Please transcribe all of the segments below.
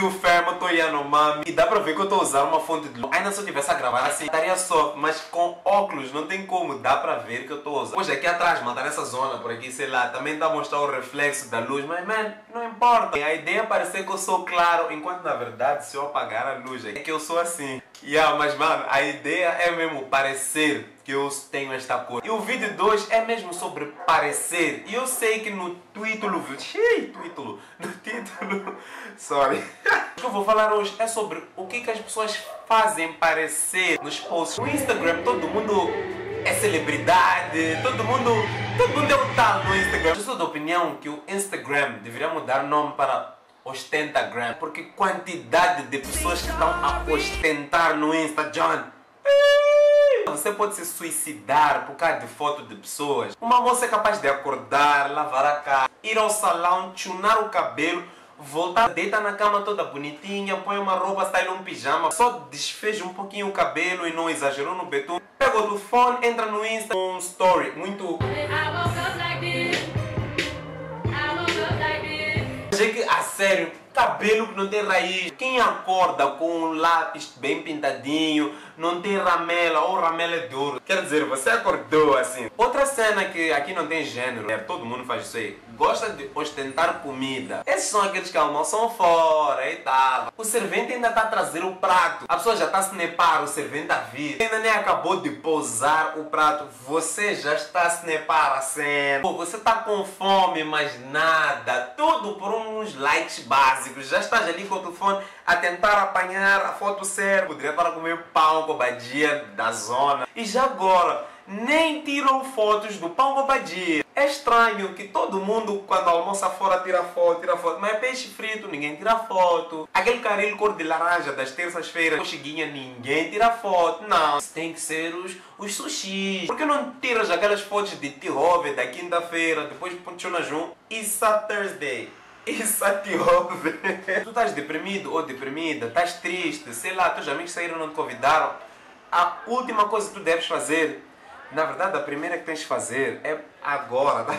muito fermo, tô indo mami. E dá pra ver que eu tô usando uma fonte de luz. Ainda se eu tivesse a gravar assim, estaria só. Mas com óculos, não tem como. Dá pra ver que eu tô usando. Hoje aqui atrás, mano, tá nessa zona por aqui, sei lá. Também dá a mostrar o reflexo da luz. Mas, man, não importa. A ideia é parecer que eu sou claro. Enquanto, na verdade, se eu apagar a luz, é que eu sou assim. Yeah, mas, mano, a ideia é mesmo parecer que eu tenho esta cor. E o vídeo 2 é mesmo sobre parecer. E eu sei que no título, xiii, título, no título, sorry. o que eu vou falar hoje é sobre o que, que as pessoas fazem parecer nos posts. No Instagram todo mundo é celebridade, todo mundo, todo mundo é o tal no Instagram. Eu sou da opinião que o Instagram deveria mudar o nome para Ostentagram, porque quantidade de pessoas que estão a ostentar no Insta, John. Você pode se suicidar por causa de foto de pessoas. Uma moça é capaz de acordar, lavar a cara, ir ao salão, tunar o cabelo, voltar, deita na cama toda bonitinha, põe uma roupa, style um pijama, só desfez um pouquinho o cabelo e não exagerou no betum. Pega o telefone, entra no Insta, um story muito... Gente, a sério, cabelo que não tem raiz. Quem acorda com um lápis bem pintadinho, não tem ramela ou ramela de ouro. Quer dizer, você acordou assim. Outra cena que aqui não tem gênero, é, todo mundo faz isso aí. Gosta de ostentar comida. Esses são aqueles que almoçam fora e tal. O servente ainda está a trazer o prato. A pessoa já está a se nepar, o servente a vir. Ainda nem acabou de pousar o prato. Você já está a se nepar a cena. Pô, você está com fome, mas nada. Tudo por uns likes básicos. Já estás ali com o telefone a tentar apanhar a foto certa. Poderia para comer pão com badia da zona. E já agora, nem tiram fotos do pão com. É estranho que todo mundo, quando almoça fora, tira foto, tira foto. Mas é peixe frito, ninguém tira foto. Aquele caril cor de laranja das terças-feiras, coxiguinha, ninguém tira foto. Não, tem que ser os, os sushis. Por que não tiras aquelas fotos de T-Hove da quinta-feira, depois Ponchona junto e Thursday? Isso te ouve. Tu estás deprimido ou deprimida, estás triste, sei lá, teus amigos saíram não te convidaram. A última coisa que tu deves fazer, na verdade a primeira que tens de fazer é agora, tá?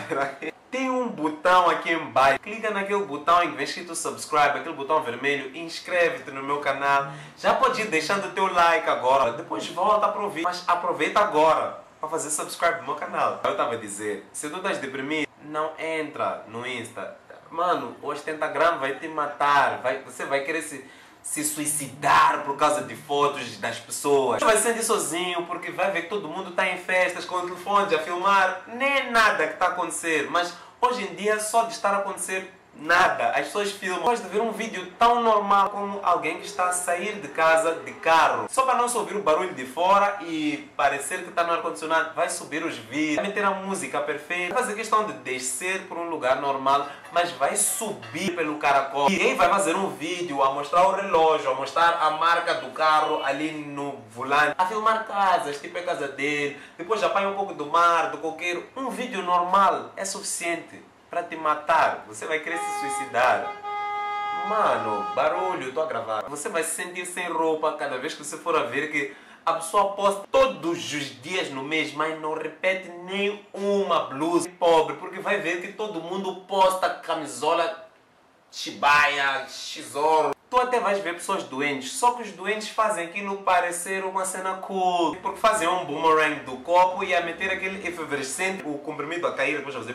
Tem um botão aqui embaixo. Clica naquele botão em que vem escrito subscribe, aquele botão vermelho, inscreve-te no meu canal. Já pode ir deixando o teu like agora. Depois volta para ouvir, mas aproveita agora para fazer subscribe no meu canal. Eu estava a dizer, se tu estás deprimido, não entra no Insta Mano, o 80 gramas vai te matar. Vai, você vai querer se, se suicidar por causa de fotos das pessoas. Você vai se sentir sozinho porque vai ver que todo mundo está em festas com o telefone a filmar. Nem é nada que está a acontecer. Mas hoje em dia, só de estar a acontecer Nada. As pessoas filmam. Gosto de ver um vídeo tão normal como alguém que está a sair de casa de carro. Só para não se ouvir o barulho de fora e parecer que está no ar-condicionado, vai subir os vídeos, vai meter a música perfeita, fazer questão de descer por um lugar normal, mas vai subir pelo caracol. E aí vai fazer um vídeo a mostrar o relógio, a mostrar a marca do carro ali no volante, a filmar casas, tipo a casa dele, depois apanha um pouco do mar, do coqueiro. Um vídeo normal é suficiente para te matar. Você vai querer se suicidar. Mano, barulho, estou a gravar. Você vai se sentir sem roupa cada vez que você for a ver que a pessoa posta todos os dias no mês, mas não repete nem uma blusa pobre, porque vai ver que todo mundo posta camisola Shibaia, Shizoro, tu até vais ver pessoas doentes, só que os doentes fazem aquilo parecer uma cena cool, porque fazem um boomerang do copo e a meter aquele efervescente, o comprimido a cair, depois a fazer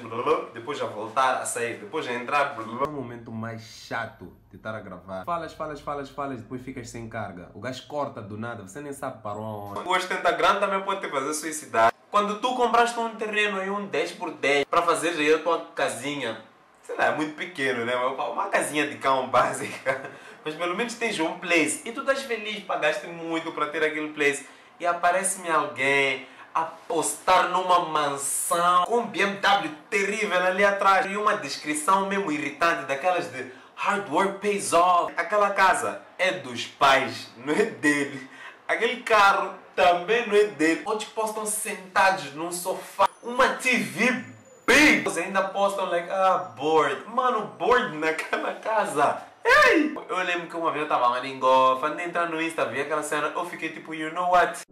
depois a voltar a sair, depois a entrar. É o momento mais chato de estar a gravar. Falas, falas, falas, falas, depois ficas sem carga. O gás corta do nada, você nem sabe para onde. O 80 grande também pode te fazer suicidar. Quando tu compraste um terreno aí, um 10x10, para fazer aí a tua casinha, sei lá, é muito pequeno, né? Uma casinha de cão básica. Mas pelo menos tens um place. E tu estás feliz, pagaste muito para ter aquele place. E aparece-me alguém a postar numa mansão com um BMW terrível ali atrás. E uma descrição mesmo irritante daquelas de hard work pays off. Aquela casa é dos pais, não é dele. Aquele carro também não é dele. Outros postam sentados num sofá. Uma TV big. Ainda postam like, ah, bored. Mano, bored naquela casa. Eu lembro que uma vez eu tava lá em golf, andei entrando no Insta, vi aquela cena, eu fiquei tipo, you know what?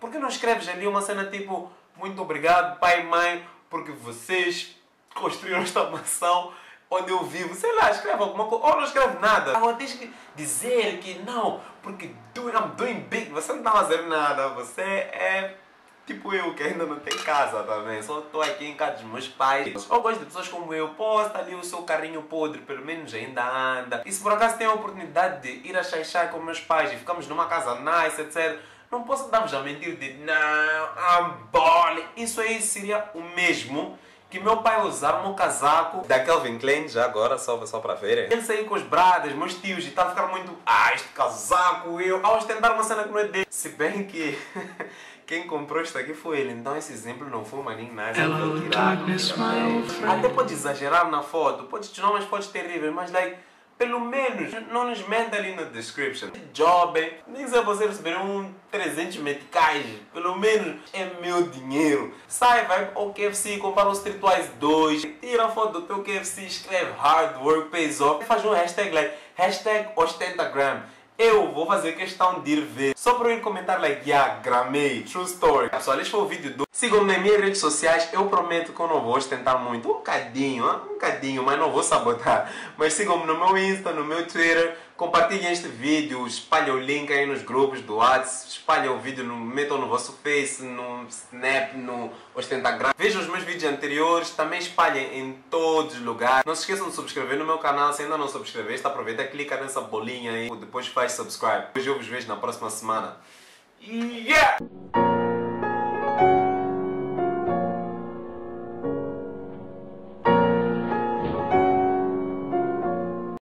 Por que não escreves ali uma cena tipo Muito obrigado, pai e mãe, porque vocês construíram esta mansão onde eu vivo. Sei lá, escreve alguma coisa. Ou não escreve nada. Agora tens que dizer que não, porque I'm doing big. Você não está fazendo nada. Você é Tipo eu, que ainda não tem casa também, só estou aqui em casa dos meus pais. Eu gosto de pessoas como eu, posta ali o seu carrinho podre, pelo menos ainda anda. E se por acaso tem a oportunidade de ir a xai com meus pais e ficamos numa casa nice, etc. Não posso dar-vos a mentir de não, balling. Isso aí seria o mesmo que meu pai usar um casaco da Calvin Klein, já agora, só, só para ver. Ele sair com os bradas, meus tios, e tá a ficar muito, ah, este casaco, eu, a ostentar uma cena que não é dele. Se bem que quem comprou isto aqui foi ele, então esse exemplo não foi maninho nada. Até pode exagerar na foto, pode tirar umas fotos terríveis, mas like, pelo menos não nos meta ali na description. Job, nem se você receber um 300 meticais, pelo menos é meu dinheiro. Sai, vai ao KFC, compara um Streetwise 2, tira a foto do teu KFC, escreve hard work pays off, faz um hashtag like hashtag ostentagram. Eu vou fazer questão de ir ver. Só para eu comentar like, yeah, gramei, true story. Pessoal, este foi o vídeo do... Sigam-me nas minhas redes sociais. Eu prometo que eu não vou ostentar muito. Um bocadinho, um bocadinho, mas não vou sabotar. Mas sigam-me no meu Insta, no meu Twitter. Compartilhem este vídeo, espalhem o link aí nos grupos do WhatsApp, espalhem o vídeo, no, metam no vosso Face, no Snap, no Ostentagram. Vejam os meus vídeos anteriores, também espalhem em todos os lugares. Não se esqueçam de subscrever no meu canal, se ainda não subscreveste, aproveita, clica nessa bolinha aí, depois faz subscribe. Hoje eu vos vejo na próxima semana. Yeah!